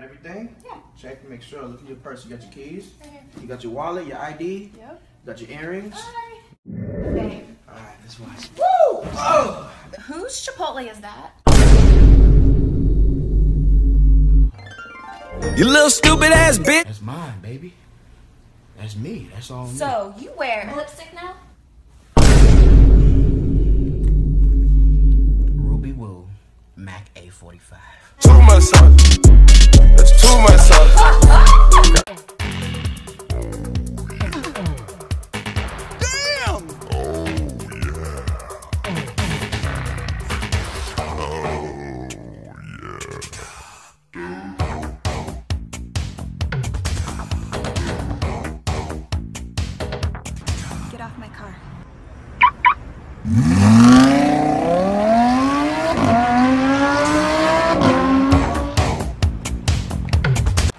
Got everything? Yeah. Check to make sure. Look in your purse. You got your keys. Right here. You got your wallet, your ID. Yep. You got your earrings. Bye. Babe. All right, let's watch. Woo! Oh! Whose Chipotle is that? You little stupid ass bitch. That's mine, baby. That's me. That's all me. So you wear lipstick now? Ruby Woo, Mac A45. Too much sauce.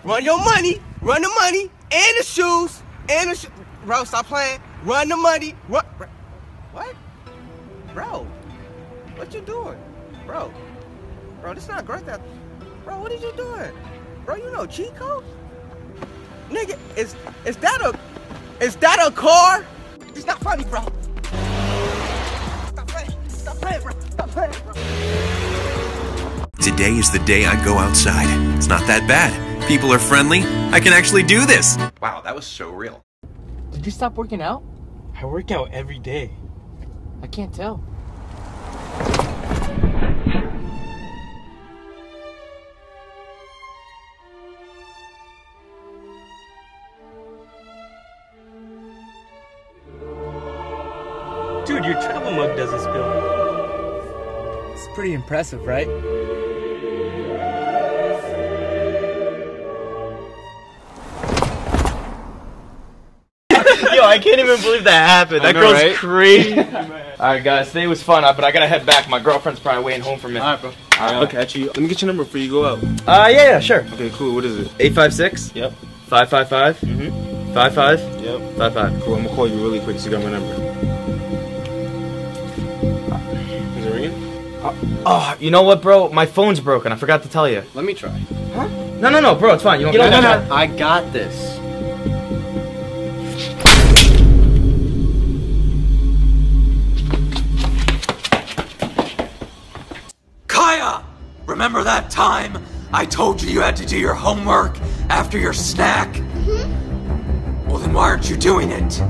Run your money, run the money, and the shoes, and the shoes. Bro, stop playing. Run the money. Run. bro- What? Bro, what you doing? Bro, bro, this not great. That, bro, what are you doing? Bro, you know code? Nigga, is is that a is that a car? It's not funny, bro. Stop playing. Stop playing, bro. Stop playing, bro. Today is the day I go outside. It's not that bad. People are friendly. I can actually do this. Wow, that was so real. Did you stop working out? I work out every day. I can't tell. Dude, your travel mug doesn't spill. It's pretty impressive, right? Yo, I can't even believe that happened. That know, girl's right? crazy. Alright, guys, today was fun, uh, but I gotta head back. My girlfriend's probably waiting home for me. Alright, bro. Alright. Okay, you. let me get your number before you go out. Uh, yeah, yeah, sure. Okay, cool. What is it? 856 Yep. 555 Mm-hmm. 55 Yep. 55. Cool. I'm gonna call you really quick so you got my number. Is it ringing? Oh, you know what, bro? My phone's broken. I forgot to tell you. Let me try. Huh? No, no, no, bro, it's fine. You don't, You you don't don't have I got this. I told you you had to do your homework after your snack? Mm-hmm. Well, then why aren't you doing it?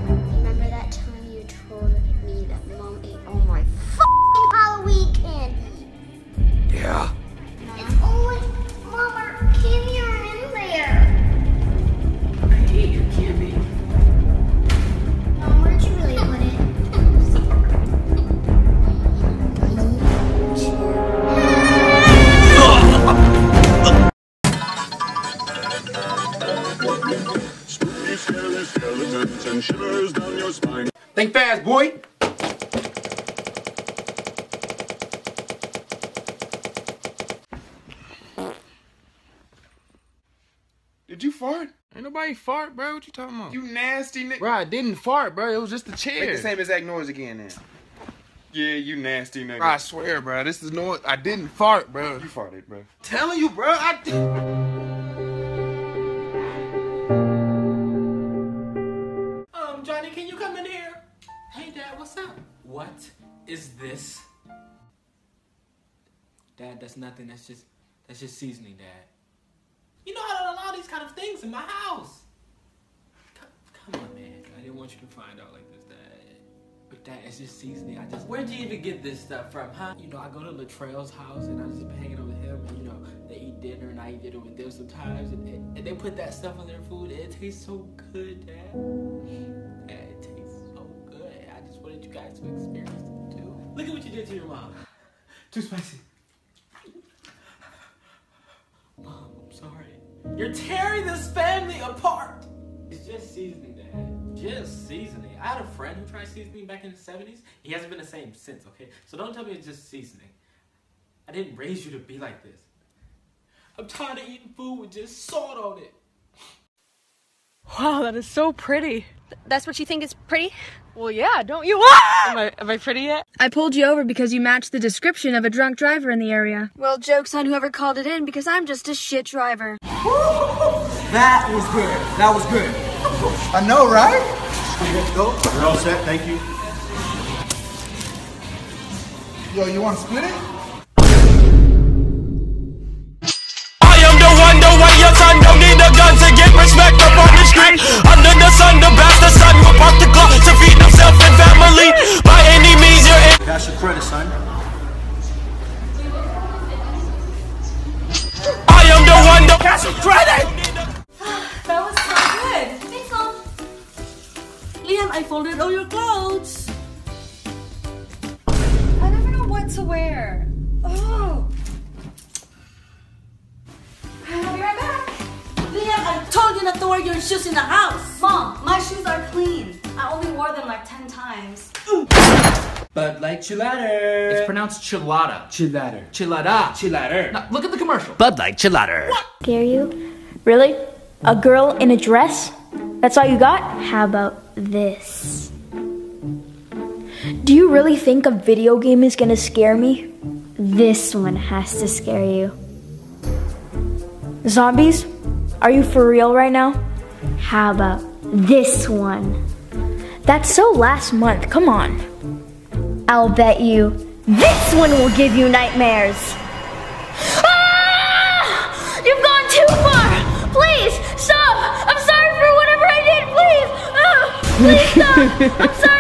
Did you fart? Ain't nobody fart, bro. What you talking about? You nasty nigga. Bro, I didn't fart, bro. It was just the chair. Make the same exact noise again then. Yeah, you nasty nigga. Bro, I swear, bro. This is noise. I didn't fart, bro. You farted, bro. telling you, bro. I did. Um, Johnny, can you come in here? Hey, Dad, what's up? What is this? Dad, that's nothing. That's just that's just seasoning, Dad. You know I don't these kind of things in my house. Come, come on, man. I didn't want you to find out like this, Dad. But that is just seasoning. I just where'd you even get this stuff from, huh? You know, I go to Latrell's house and I just been hanging out with him. And, you know, they eat dinner and I eat dinner with them sometimes, and, and, and they put that stuff on their food. And it tastes so good, Dad. Dad, it tastes so good. I just wanted you guys to experience it too. Look at what you did to your mom. Too spicy. You're tearing this family apart. It's just seasoning, Dad. Just seasoning. I had a friend who tried seasoning back in the 70s. He hasn't been the same since, okay? So don't tell me it's just seasoning. I didn't raise you to be like this. I'm tired of eating food with just salt on it. Wow, that is so pretty. That's what you think is pretty? Well, yeah, don't you? Am I, am I pretty yet? I pulled you over because you matched the description of a drunk driver in the area. Well, joke's on whoever called it in because I'm just a shit driver. That was good. That was good. I know, right? Let's go. We're all set. Thank you. Yo, you want to split it? I am the one, the way your son don't need a gun to get respect up on the street. Under the sun, the bastard son will park the clock to feed himself and family. By any means, you're in. Cash your credit, son. I am the one, the Cash your credit! That was so good. Thanks, Mom. Liam, I folded all your clothes. I never know what to wear. Oh. I'll be right back. Liam, I told you not to wear your shoes in the house. Mom, my shoes are clean. I only wore them like 10 times. Bud Light Chilada. It's pronounced chilada. Chilada. Chilada. Chilada. Now, look at the commercial. Bud Light Chilada. Scare you? Really? A girl in a dress? That's all you got? How about this? Do you really think a video game is gonna scare me? This one has to scare you. Zombies? Are you for real right now? How about this one? That's so last month, come on. I'll bet you this one will give you nightmares. Ah! You've gone too far! Please, stop! I'm sorry for whatever I did, please! Ah! Please stop!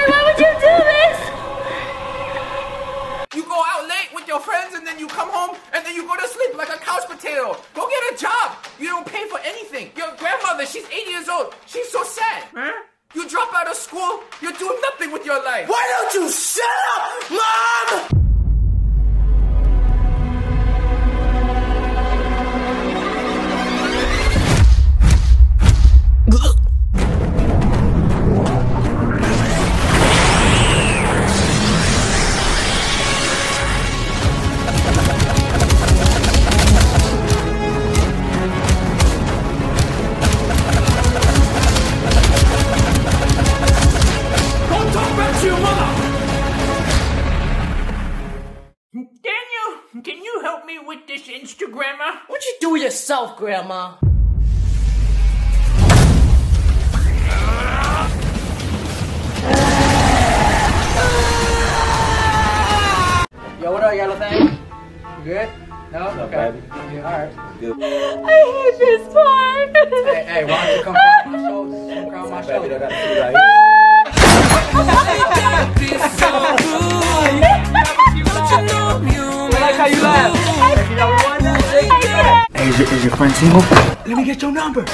Grandma? Yo, what up, yellow thing? You good? No? okay. Yeah, alright. I hate this part. Hey, hey, why don't you come around my shoulders? Come around my shoulders. Your, friend single? Let me get your number.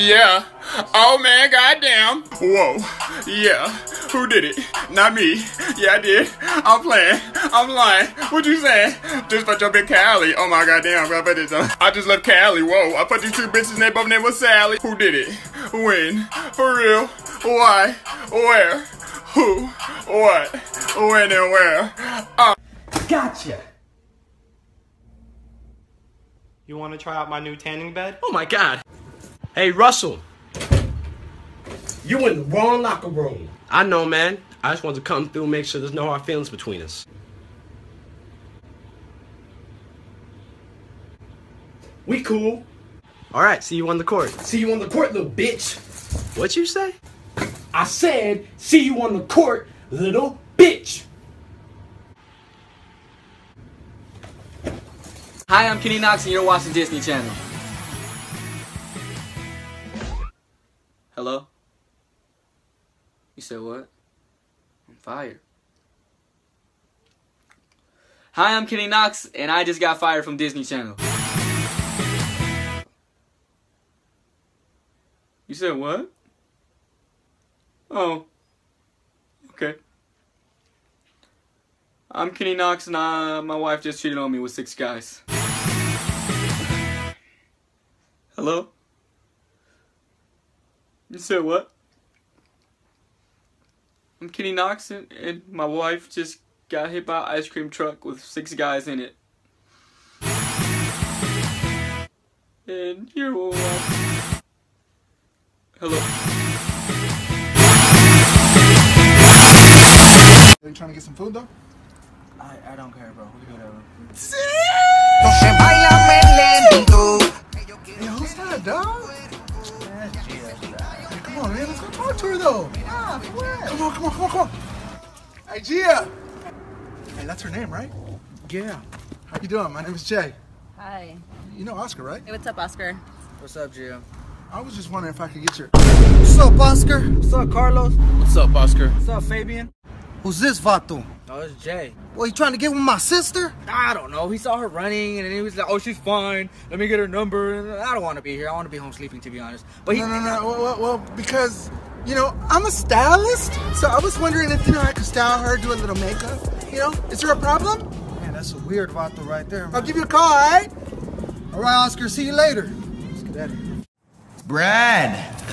Yeah. Oh man, goddamn. Whoa. Yeah. Who did it? Not me. Yeah, I did. I'm playing. I'm lying. What you saying? Just put your big Callie. Oh my goddamn. I put this on. I just left Callie. Whoa. I put these two bitches in there. Both name was Sally. Who did it? When? For real? Why? Where? Who? What? When and where? Uh. Gotcha. You want to try out my new tanning bed? Oh my god. Hey, Russell. You in the wrong locker room. I know, man. I just wanted to come through and make sure there's no hard feelings between us. We cool. All right, see you on the court. See you on the court, little bitch. What you say? I said, see you on the court, little bitch. Hi, I'm Kenny Knox, and you're watching Disney Channel. Said what? I'm fired. Hi, I'm Kenny Knox, and I just got fired from Disney Channel. You said what? Oh. Okay. I'm Kenny Knox, and uh, my wife just cheated on me with six guys. Hello? You said what? I'm Kenny Knox, and, and my wife just got hit by an ice cream truck with six guys in it. And you're welcome. Hello? Are you trying to get some food though? I, I don't care, bro. We do Hey, Come on, come on, come on, come on. Hey, Hey, that's her name, right? Yeah. How you doing? My name is Jay. Hi. You know Oscar, right? Hey, what's up, Oscar? What's up, Gio? I was just wondering if I could get your. What's up, Oscar? What's up, Carlos? What's up, Oscar? What's up, Fabian? Who's this Vato? Oh, it's Jay. Well, you trying to get with my sister? I don't know. He saw her running, and he was like, "Oh, she's fine. Let me get her number." I don't want to be here. I want to be home sleeping, to be honest. But he, no, no, no. Well, well, well, because you know I'm a stylist, so I was wondering if you know I could style her, do a little makeup. You know, is there a problem? Man, that's a weird Vato right there. I'll give you a call, all right? All right, Oscar. See you later. Let's get out of here. Brad,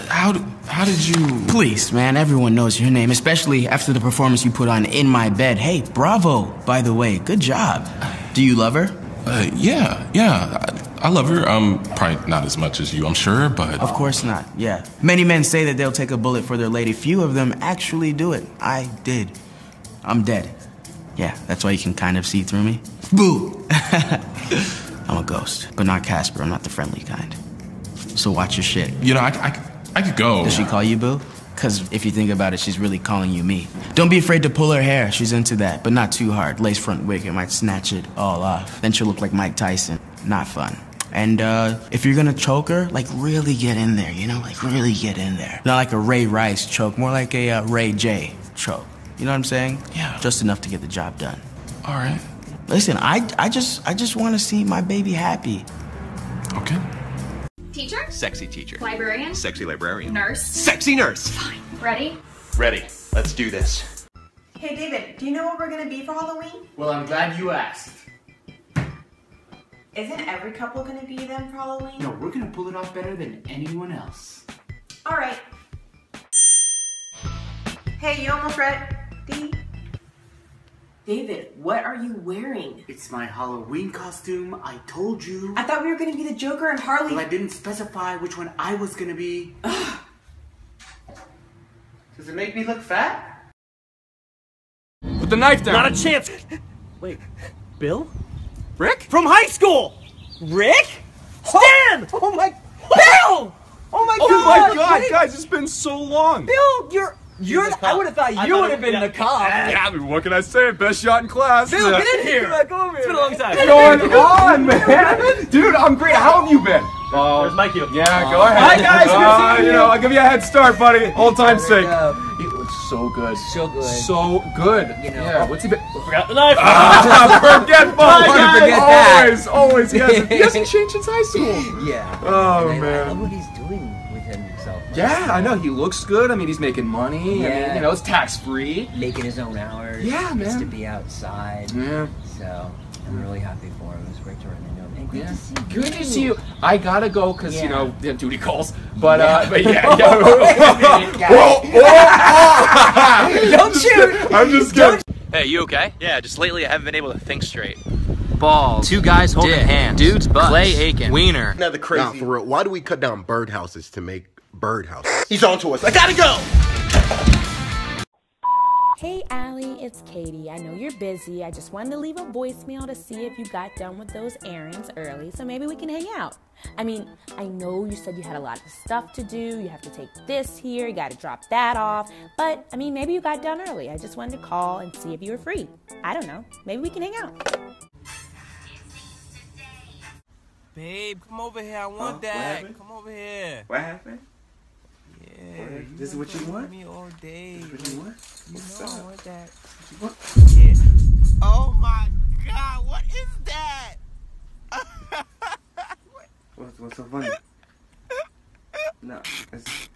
how d- how did you? Please, man, everyone knows your name, especially after the performance you put on "In My Bed." Hey, bravo! By the way, good job. Do you love her? Uh, yeah, yeah. I, love her. Um, probably not as much as you, I'm sure, but Of course not. Yeah. Many men say that they'll take a bullet for their lady. Few of them actually do it. I did. I'm dead. Yeah, that's why you can kind of see through me. Boo! I'm a ghost, but not Casper. I'm not the friendly kind. So watch your shit. you know, I, I, I could go. Does she call you Boo? Because if you think about it, she's really calling you me. Don't be afraid to pull her hair. She's into that, but not too hard. Lace front wig, it might snatch it all off. Then she'll look like Mike Tyson. Not fun. And uh, if you're gonna choke her, like really get in there, you know? Like really get in there. Not like a Ray Rice choke, more like a uh, Ray J choke. You know what I'm saying? Yeah. Just enough to get the job done. All right. Listen, I, I just I just want to see my baby happy. Okay. Teacher? Sexy teacher. Librarian? Sexy librarian. Nurse? Sexy nurse. Fine. Ready? Ready. Let's do this. Hey, David, do you know what we're gonna be for Halloween? Well, I'm glad you asked. Isn't every couple gonna be them for Halloween? No, we're gonna pull it off better than anyone else. All right. Hey, you almost ready? David, what are you wearing? It's my Halloween costume. I told you. I thought we were gonna be the Joker and Harley. Well, I didn't specify which one I was gonna be. Does it make me look fat? Put the knife down. Not a chance. Wait, Bill? Rick? From high school! Rick? Stan! Oh my. Bill! Oh my Oh god! my God, Rick! guys, it's been so long. Bill, you're you're. I would have thought I you thought would have been yeah. the cop. Yeah, I mean, what can I say? Best shot in class. Dude, Yeah. get in here. Come over It's here. been a long time. What's going on, man? Dude, I'm great. How have you been? Oh, there's Mikey. Yeah, go ahead. Hi, guys. Good Uh, seeing you you. know, I'll give you a head start, buddy. Old time's sake. He looks so good. So good. So good. You know. Yeah, what's he been? Forgot the knife. Ah, forgetful. Bye, guys. Forget that. Always, always. He hasn't, he hasn't changed since high school. Yeah. Oh, And I- man. I love what he's doing with himself. Yeah, I know. He looks good. I mean, he's making money. I mean, Yeah. you know, it's tax free. Making his own hours. Yeah, Just man. to be outside. Yeah. So I'm really happy for him. It was great to run into him. And good Yeah. to see you. Good to see you. I gotta go because you know yeah, duty calls. But uh, Yeah. but yeah, Wait a minute, yeah. guys. Whoa, whoa, Don't shoot. I'm just kidding. Hey, you okay? Yeah, just lately I haven't been able to think straight. Balls. Two guys holding Dick. hands. Dude's butts. Clay Aiken. Wiener. Now the crazy. Nah, for real. Why do we cut down birdhouses to make birdhouses? He's on to us. I gotta go. Hey Allie, it's Katie. I know you're busy. I just wanted to leave a voicemail to see if you got done with those errands early, so maybe we can hang out. I mean, I know you said you had a lot of stuff to do. You have to take this here, you got to drop that off. But I mean, maybe you got done early. I just wanted to call and see if you were free. I don't know. Maybe we can hang out. Babe, come over here. I want Huh? That. Come over here. What happened? Yeah. This is what you want? Me all day. This what you want? You What's know I want that. you want? Yeah. Oh my God! What is that? What's, what's so funny? no, it's,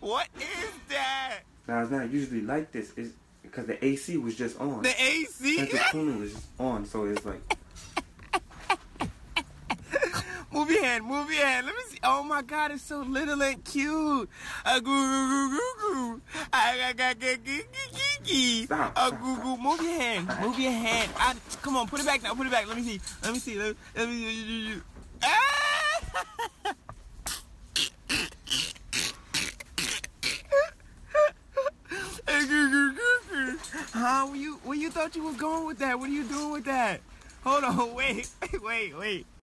What is that? no, it's not usually like this. It's because the AC was just on. The AC? The cooling was just on, so it's like Move your hand, move your hand. Let me see. Oh my God, it's so little and cute. A goo goo goo goo goo. I got A goo goo. Move your hand. Move your hand. I, come on, put it back now. Put it back. Let me see. Let me see. Let, let me see. Ah! Huh? Where you where you thought you was going with that? What are you doing with that? Hold on, wait, wait, wait.